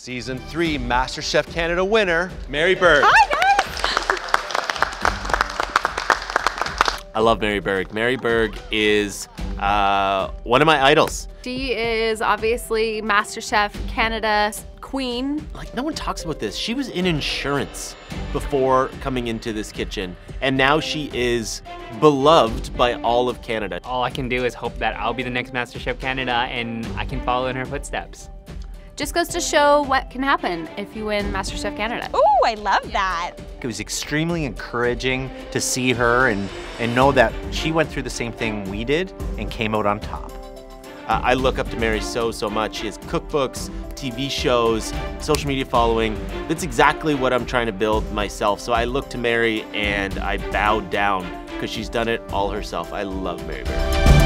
Season three MasterChef Canada winner, Mary Berg. Hi, guys. I love Mary Berg. Mary Berg is uh, one of my idols. She is obviously MasterChef Canada queen. Like, no one talks about this. She was in insurance before coming into this kitchen, and now she is beloved by all of Canada. All I can do is hope that I'll be the next MasterChef Canada and I can follow in her footsteps. Just goes to show what can happen if you win MasterChef Canada. Ooh, I love that. It was extremely encouraging to see her and, and know that she went through the same thing we did and came out on top. Uh, I look up to Mary so, so much. She has cookbooks, TV shows, social media following. That's exactly what I'm trying to build myself. So I look to Mary and I bow down because she's done it all herself. I love Mary Berg.